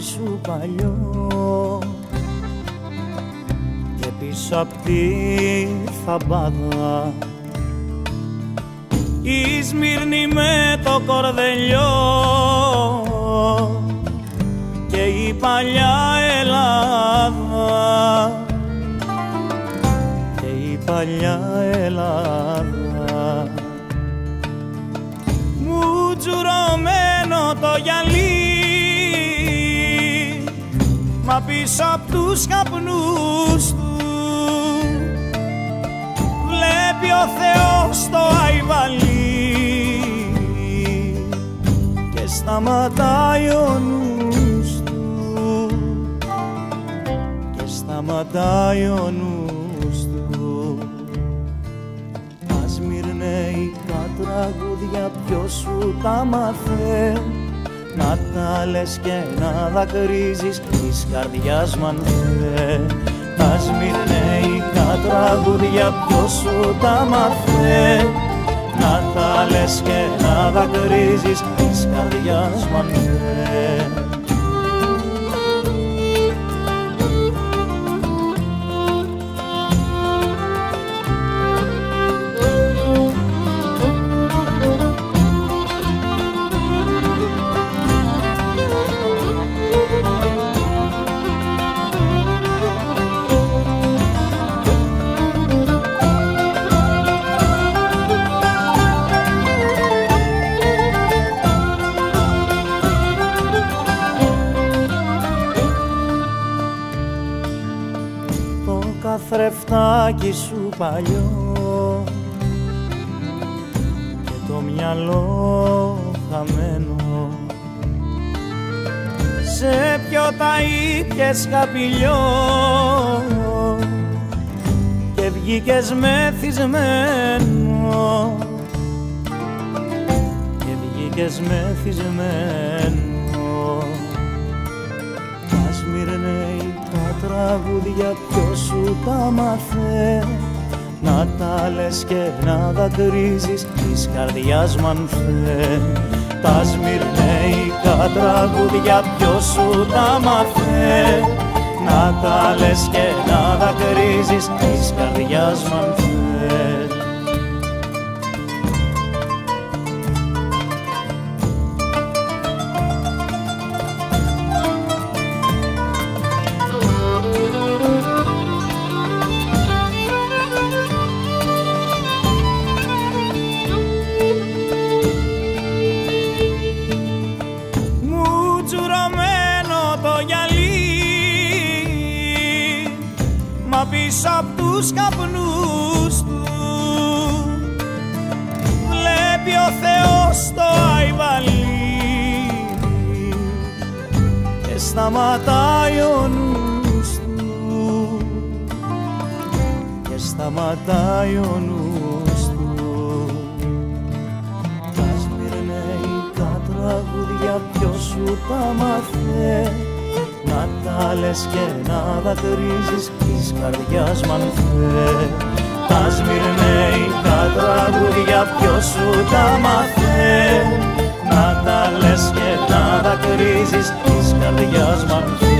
σου παλιό. Και πίσω απ' τη θαμπάδα η Σμύρνη με το κορδελιό. Και η παλιά Ελλάδα και η παλιά Ελλάδα. Μου τζουρωμένο το γυαλί μα πίσω απ' τους καπνούς του. Βλέπει ο Θεός το αϊβαλί και σταματάει ο νους του. Και σταματάει ο νους του. Ασμυρνέικα τραγούδια ποιος σου τα μαθαίνει να τα λες και να δακρύζεις της καρδιάς μου αν θες. Τα σμυρνέικα τραγούδια ποιος σου τα μάθε Να τα λες και να δακρύζεις της καρδιάς μου αν θες καθρεφτάκι σου παλιό. Και το μυαλό χαμένο. Σε ποιο τα ήπιες καπηλιό. Και βγήκες μεθυσμένο. Και βγήκες μεθυσμένο. Ας τα τραγούδια ποιος σου τα μάθε να τα λες και να δακρύζεις της καρδιάς μου αν θε τα σμυρνέικα τραγούδια ποιος σου τα μάθε να τα λες και να δακρύζεις της καρδιάς μου αν θε πίσω απ' τους καπνούς του. Βλέπει ο Θεός το αϊβαλί και σταματάει ο νους του. Και σταματάει ο νους του. Τα σμυρνέικα τραγούδια ποιος σου τα μάθε να τα λες και να δακρύζεις της καρδιάς μ' αν θε Τα σμυρνέικα τραγούδια ποιος σου τα μάθε Να τα λες και να δακρύζεις της καρδιάς μ' αν